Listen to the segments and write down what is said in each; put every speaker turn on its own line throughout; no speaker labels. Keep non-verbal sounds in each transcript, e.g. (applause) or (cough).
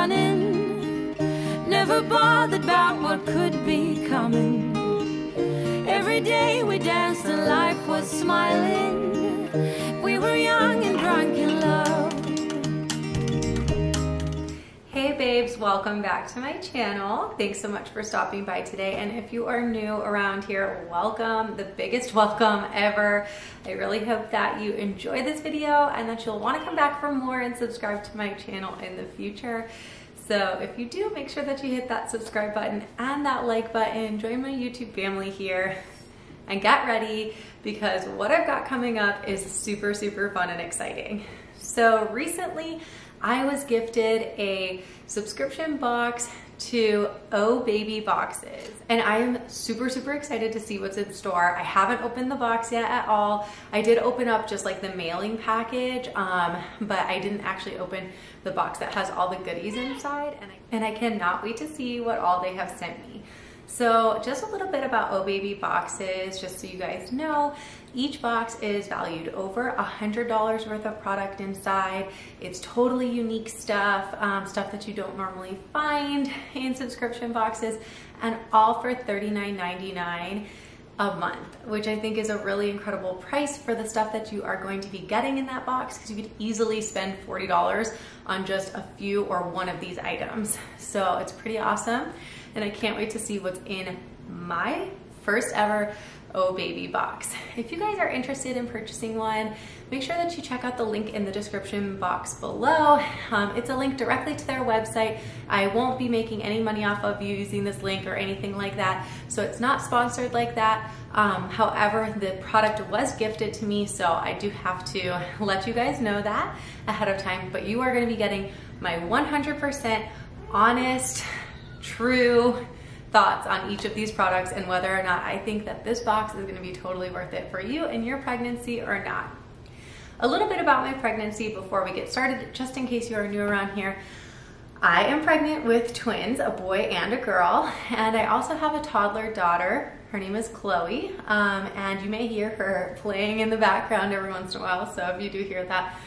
running, never bothered about what could be coming. Every day we danced and life was smiling. We were young and drunk in love.
Hey babes, welcome back to my channel. Thanks so much for stopping by today. And if you are new around here, welcome, the biggest (laughs) welcome ever. I really hope that you enjoy this video and that you'll wanna come back for more and subscribe to my channel in the future. So if you do, make sure that you hit that subscribe button and that like button. Join my YouTube family here and get ready because what I've got coming up is super, super fun and exciting. So recently, I was gifted a subscription box to Oh Baby Boxes. And I am super, super excited to see what's in store. I haven't opened the box yet at all. I did open up just like the mailing package, um, but I didn't actually open the box that has all the goodies inside. And I, and I cannot wait to see what all they have sent me. So just a little bit about Oh Baby boxes, just so you guys know. Each box is valued over a $100 worth of product inside. It's totally unique stuff, um, stuff that you don't normally find (laughs) in subscription boxes, and all for $39.99 a month, which I think is a really incredible price for the stuff that you are going to be getting in that box because you could easily spend $40 on just a few or one of these items. So it's pretty awesome and I can't wait to see what's in my first ever Oh Baby box. If you guys are interested in purchasing one, make sure that you check out the link in the description box below. Um, it's a link directly to their website. I won't be making any money off of you using this link or anything like that, so it's not sponsored like that. Um, however, the product was gifted to me, so I do have to let you guys know that ahead of time, but you are gonna be getting my 100% honest, true thoughts on each of these products and whether or not I think that this box is gonna be totally worth it for you and your pregnancy or not. A little bit about my pregnancy before we get started, just in case you are new around here. I am pregnant with twins, a boy and a girl, and I also have a toddler daughter. Her name is Chloe, um, and you may hear her playing in the background every once in a while, so if you do hear that,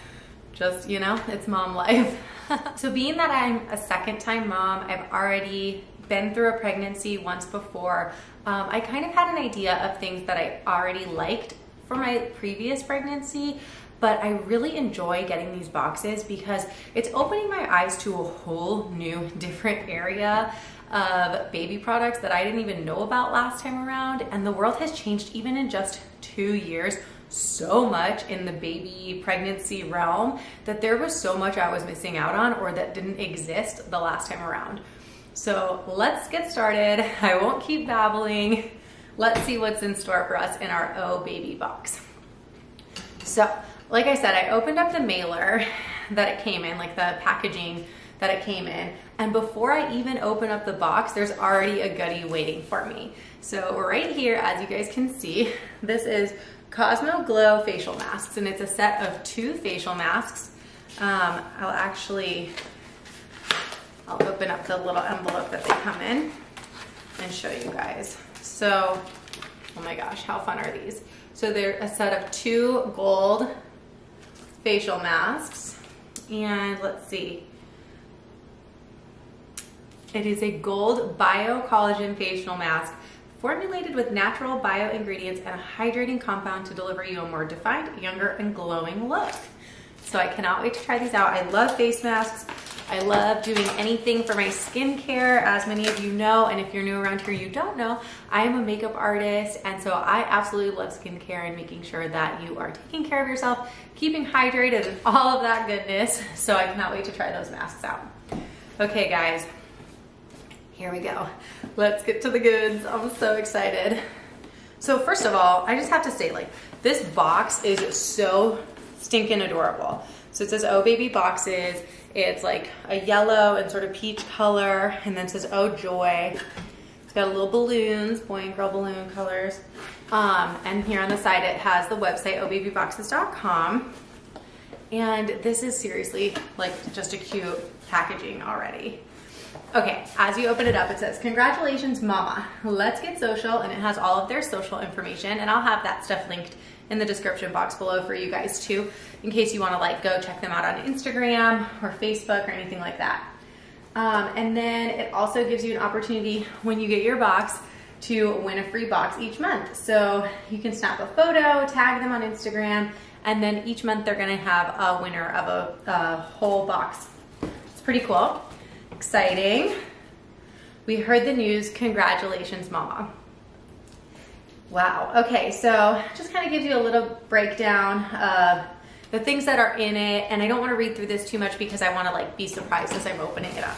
just, you know, it's mom life. (laughs) so being that I'm a second time mom, I've already been through a pregnancy once before, um, I kind of had an idea of things that I already liked for my previous pregnancy, but I really enjoy getting these boxes because it's opening my eyes to a whole new (laughs) different area of baby products that I didn't even know about last time around. And the world has changed even in just two years so much in the baby pregnancy realm that there was so much I was missing out on or that didn't exist the last time around. So let's get started. (laughs) I won't keep babbling. Let's see what's in store for us in our Oh Baby box. So, like I said, I opened up the mailer that it came in, like the packaging that it came in. And before I even open up the box, there's already a goodie waiting for me. So right here, as you guys can see, (laughs) this is Cosmo Glow facial masks, and it's a set of two facial masks. Um, I'll actually I'll open up the little envelope that they come in and show you guys. So, oh my gosh, how fun are these? So they're a set of two gold facial masks. And let's see. It is a gold bio collagen facial mask formulated with natural bio ingredients and a hydrating compound to deliver you a more defined, younger, and glowing look. So I cannot wait to try these out. I love face masks. I love doing anything for my skincare, as many of you know, and if you're new around here, you don't know, I am a makeup artist, and so I absolutely love skincare and making sure that you are taking care of yourself, keeping hydrated, and all of that goodness. So I cannot wait to try those masks out. Okay, guys, here we go. Let's get to the goods. I'm so excited. So first of all, I just have to say, like, this box is so stinking adorable. So it says Oh Baby Boxes. It's like a yellow and sort of peach color, and then says Oh Joy. It's got little balloons, boy and girl balloon colors. Um, and here on the side it has the website ohbabyboxes.com. And this is seriously like just a cute packaging already. Okay, as you open it up, it says, congratulations, mama. Let's get social, and it has all of their social information, and I'll have that stuff linked in the description box below for you guys too, in case you wanna like go check them out on Instagram or Facebook or anything like that. Um, and then it also gives you an opportunity when you get your box to win a free box each month. So you can snap a photo, tag them on Instagram, and then each month they're gonna have a winner of a, a whole box. It's pretty cool, exciting. We heard the news, congratulations, mama. Wow, okay, so just kind of gives you a little breakdown of the things that are in it, and I don't wanna read through this too much because I wanna like be surprised as I'm opening it up.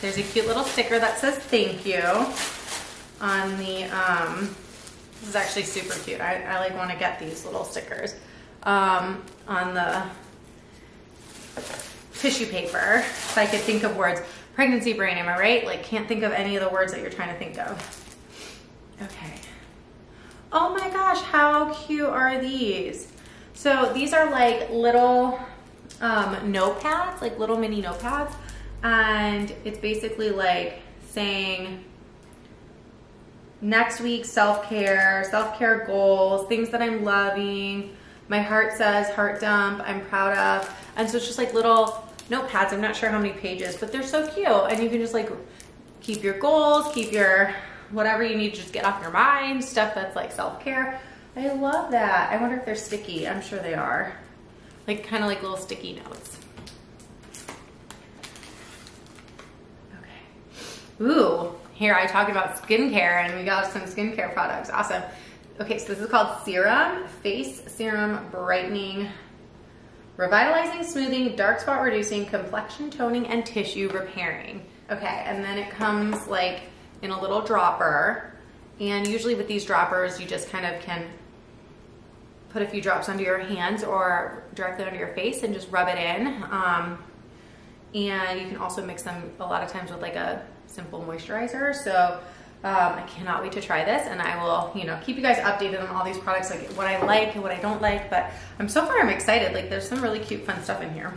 There's a cute little sticker that says thank you on the, um, this is actually super cute. I, I like wanna get these little stickers um, on the tissue paper if I could think of words. Pregnancy brain, am I right? Like can't think of any of the words that you're trying to think of. Okay. Oh my gosh, how cute are these? So these are like little um, notepads, like little mini notepads. And it's basically like saying next week self-care, self-care goals, things that I'm loving. My heart says heart dump, I'm proud of. And so it's just like little notepads. I'm not sure how many pages, but they're so cute. And you can just like keep your goals, keep your whatever you need to just get off your mind, stuff that's like self-care. I love that. I wonder if they're sticky. I'm sure they are. Like kind of like little sticky notes. Okay. Ooh, here I talk about skincare and we got some skincare products. Awesome. Okay, so this is called Serum Face Serum Brightening Revitalizing, smoothing, dark spot reducing, complexion toning, and tissue repairing. Okay, and then it comes like in a little dropper. And usually with these droppers, you just kind of can put a few drops under your hands or directly under your face and just rub it in. Um, and you can also mix them a lot of times with like a simple moisturizer. So um, I cannot wait to try this and I will, you know, keep you guys updated on all these products, like what I like and what I don't like, but I'm so far I'm excited. Like there's some really cute fun stuff in here.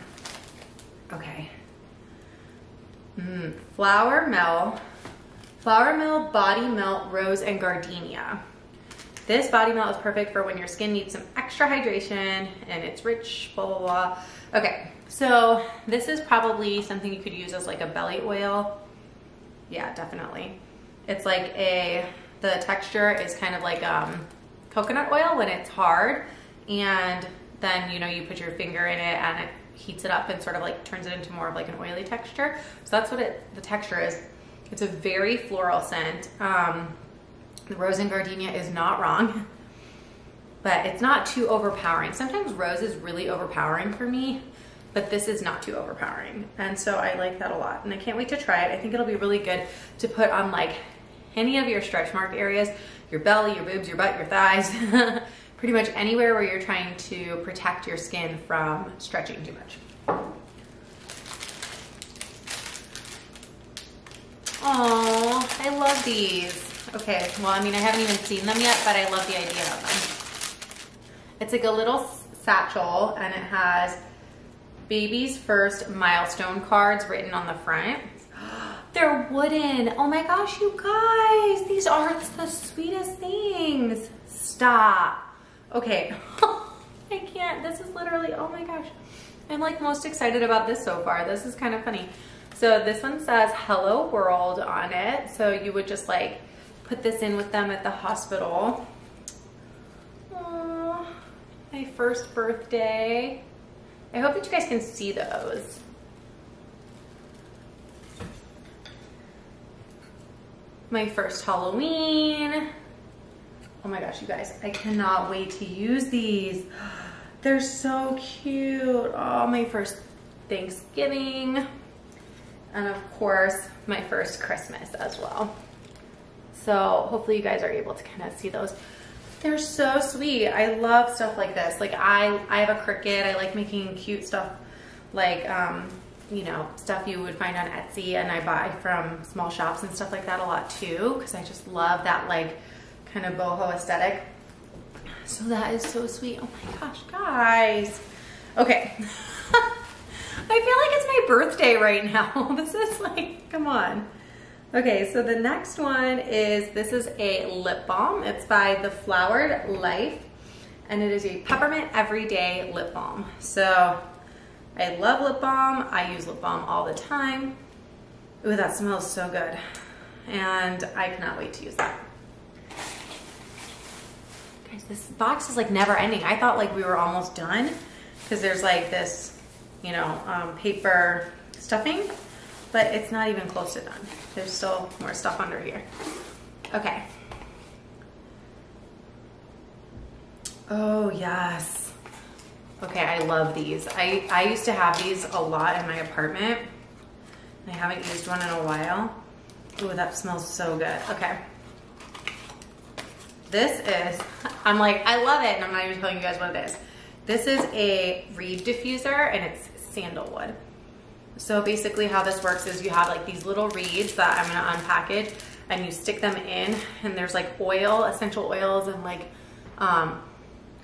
Okay. Mm, flower Mel Flower Melt, Body Melt, Rose, and Gardenia. This body melt is perfect for when your skin needs some extra hydration and it's rich, blah, blah, blah. Okay, so this is probably something you could use as like a belly oil. Yeah, definitely. It's like a, the texture is kind of like um, coconut oil when it's hard and then, you know, you put your finger in it and it heats it up and sort of like turns it into more of like an oily texture. So that's what it, the texture is. It's a very floral scent. Um, the rose and gardenia is not wrong, (laughs) but it's not too overpowering. Sometimes rose is really overpowering for me, but this is not too overpowering. And so I like that a lot. And I can't wait to try it. I think it'll be really good to put on like any of your stretch mark areas, your belly, your boobs, your butt, your thighs, (laughs) pretty much anywhere where you're trying to protect your skin from stretching too much. Oh, I love these. Okay, well, I mean, I haven't even seen them yet, but I love the idea of them. It's like a little satchel and it has baby's first milestone cards written on the front. They're wooden. Oh my gosh, you guys, these are the sweetest things. Stop. Okay, (laughs) I can't. This is literally, oh my gosh. I'm like most excited about this so far. This is kind of funny. So this one says hello world on it. So you would just like put this in with them at the hospital. Aww, my first birthday. I hope that you guys can see those. My first Halloween. Oh my gosh, you guys, I cannot wait to use these. (gasps) They're so cute. Oh, my first Thanksgiving and of course my first Christmas as well. So hopefully you guys are able to kind of see those. They're so sweet. I love stuff like this. Like I, I have a Cricut. I like making cute stuff like, um, you know, stuff you would find on Etsy and I buy from small shops and stuff like that a lot too because I just love that like kind of boho aesthetic. So that is so sweet. Oh my gosh, guys. Okay. (laughs) I feel like it's my birthday right now. (laughs) this is like, come on. Okay, so the next one is, this is a lip balm. It's by The Flowered Life, and it is a peppermint everyday lip balm. So I love lip balm. I use lip balm all the time. Ooh, that smells so good. And I cannot wait to use that. Guys, this box is like never ending. I thought like we were almost done because there's like this, you know, um, paper stuffing, but it's not even close to done. There's still more stuff under here. Okay. Oh, yes. Okay, I love these. I, I used to have these a lot in my apartment. I haven't used one in a while. Ooh, that smells so good. Okay. This is, I'm like, I love it, and I'm not even telling you guys what it is. This is a reed diffuser, and it's sandalwood. So basically how this works is you have like these little reeds that I'm gonna unpackage, and you stick them in, and there's like oil, essential oils, and like um,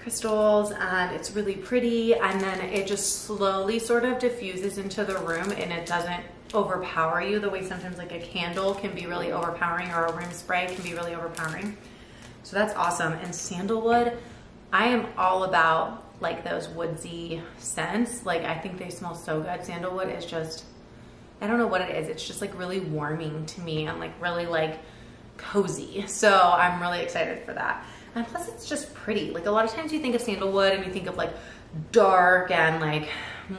crystals and it's really pretty and then it just slowly sort of diffuses into the room and it doesn't overpower you the way sometimes like a candle can be really overpowering or a room spray can be really overpowering. So that's awesome. And sandalwood, I am all about like those woodsy scents. Like I think they smell so good. Sandalwood is just, I don't know what it is. It's just like really warming to me and like really like cozy. So I'm really excited for that. And plus it's just pretty. Like a lot of times you think of sandalwood and you think of like dark and like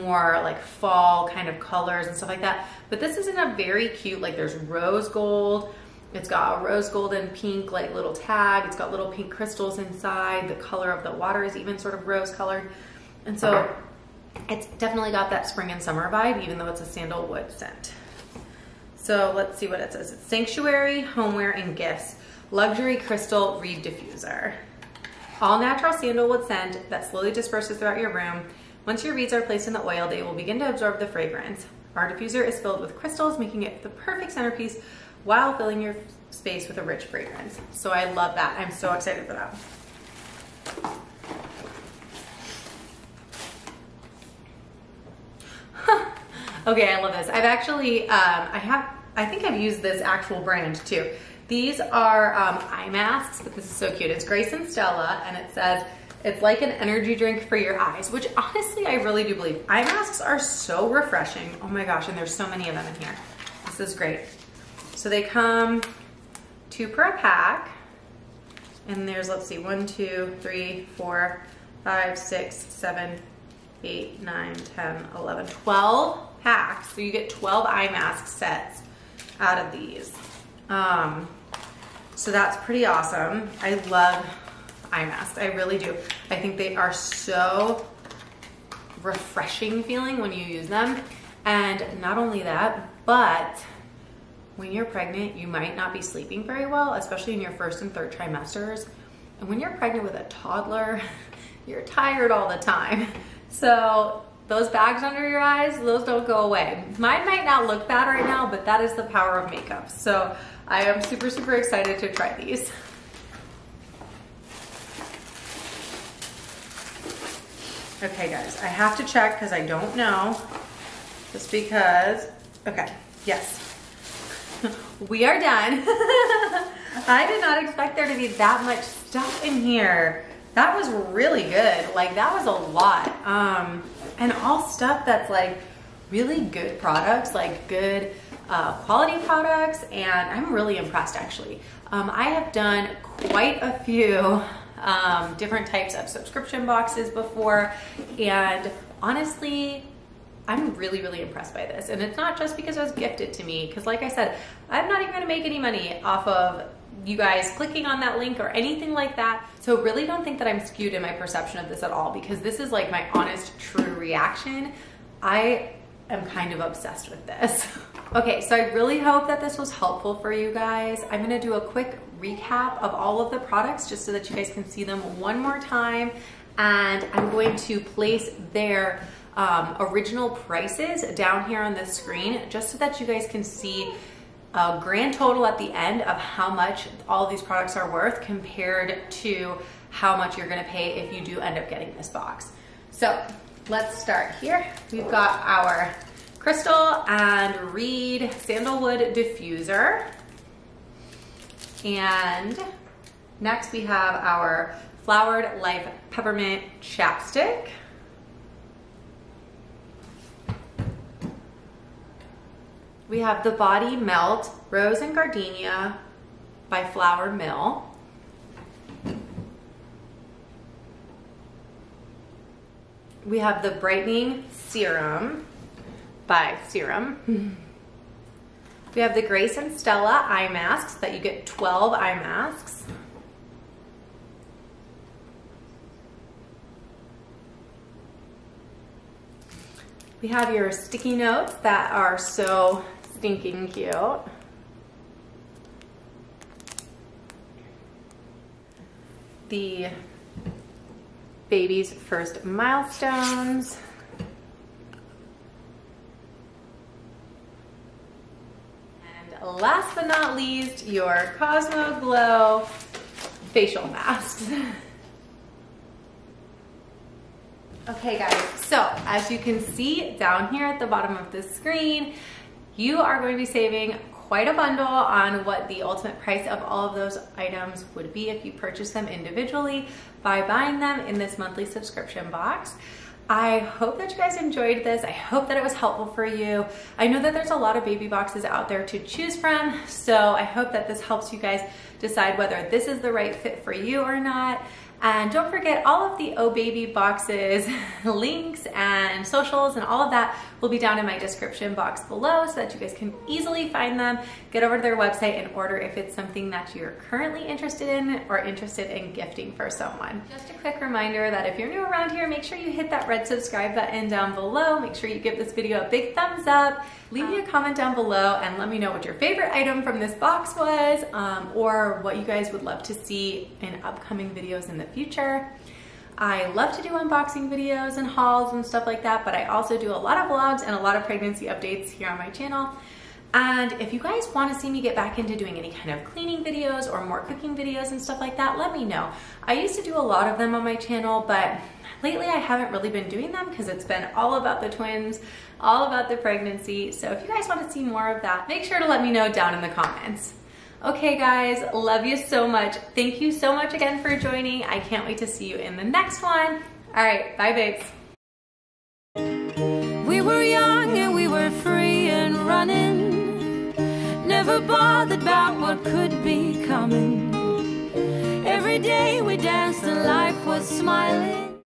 more like fall kind of colors and stuff like that. But this is in a very cute, like there's rose gold. It's got a rose gold and pink like little tag. It's got little pink crystals inside. The color of the water is even sort of rose colored. And so it's definitely got that spring and summer vibe, even though it's a sandalwood scent. So let's see what it says. It's Sanctuary, Homeware, and Gifts. Luxury Crystal Reed Diffuser. All natural sandalwood scent that slowly disperses throughout your room. Once your reeds are placed in the oil, they will begin to absorb the fragrance. Our diffuser is filled with crystals, making it the perfect centerpiece while filling your space with a rich fragrance. So I love that. I'm so excited for that. okay, I love this. I've actually, um, I have, I think I've used this actual brand too. These are um, eye masks, but this is so cute. It's Grace and Stella, and it says, it's like an energy drink for your eyes, which honestly, I really do believe. Eye masks are so refreshing. Oh my gosh, and there's so many of them in here. This is great. So they come two per pack. And there's, let's see, one, two, three, four, five, six, seven, eight, nine, 10, 11, 12 packs. So you get 12 eye mask sets out of these. Um, so that's pretty awesome. I love eye masks. I really do. I think they are so refreshing feeling when you use them. And not only that, but when you're pregnant, you might not be sleeping very well, especially in your first and third trimesters. And when you're pregnant with a toddler, (laughs) you're tired all the time. So those bags under your eyes, those don't go away. Mine might not look bad right now, but that is the power of makeup. So I am super, super excited to try these. Okay guys, I have to check because I don't know. Just because, okay, yes. (laughs) we are done. (laughs) I did not expect there to be that much stuff in here. That was really good. Like that was a lot. Um, and all stuff that's like really good products, like good uh, quality products. And I'm really impressed actually. Um, I have done quite a few um, different types of subscription boxes before. And honestly, I'm really, really impressed by this. And it's not just because it was gifted to me, because like I said, I'm not even gonna make any money off of you guys clicking on that link or anything like that. So really don't think that I'm skewed in my perception of this at all, because this is like my honest, true reaction. I am kind of obsessed with this. (laughs) okay, so I really hope that this was helpful for you guys. I'm gonna do a quick recap of all of the products just so that you guys can see them one more time. And I'm going to place their um, original prices down here on the screen just so that you guys can see a grand total at the end of how much all these products are worth compared to how much you're gonna pay if you do end up getting this box. So let's start here. We've got our Crystal and Reed Sandalwood Diffuser. And next we have our Flowered Life Peppermint Chapstick. We have the Body Melt Rose and Gardenia by Flower Mill. We have the Brightening Serum by Serum. (laughs) We have the Grace and Stella eye masks that you get 12 eye masks. We have your sticky notes that are so stinking cute. The baby's first milestones. And last but not least, your Cosmo Glow facial masks. (laughs) Okay guys, so as you can see down here at the bottom of the screen, you are going to be saving quite a bundle on what the ultimate price of all of those items would be if you purchase them individually by buying them in this monthly subscription box. I hope that you guys enjoyed this. I hope that it was helpful for you. I know that there's a lot of baby boxes out there to choose from, so I hope that this helps you guys decide whether this is the right fit for you or not. And don't forget all of the Oh Baby boxes, (laughs) links and socials and all of that will be down in my description box below so that you guys can easily find them. Get over to their website and order if it's something that you're currently interested in or interested in gifting for someone. Just a quick reminder that if you're new around here, make sure you hit that red subscribe button down below. Make sure you give this video a big thumbs up. Leave me a comment down below and let me know what your favorite item from this box was um, or what you guys would love to see in upcoming videos in the future. I love to do unboxing videos and hauls and stuff like that, but I also do a lot of vlogs and a lot of pregnancy updates here on my channel. And if you guys want to see me get back into doing any kind of cleaning videos or more cooking videos and stuff like that, let me know. I used to do a lot of them on my channel, but lately I haven't really been doing them because it's been all about the twins, all about the pregnancy. So if you guys want to see more of that, make sure to let me know down in the comments. Okay guys, love you so much. Thank you so much again for joining. I can't wait to see you in the next one. All right, bye babes.
We were young and we were free and running. Never bothered about what could be coming. Every day we danced and life was smiling.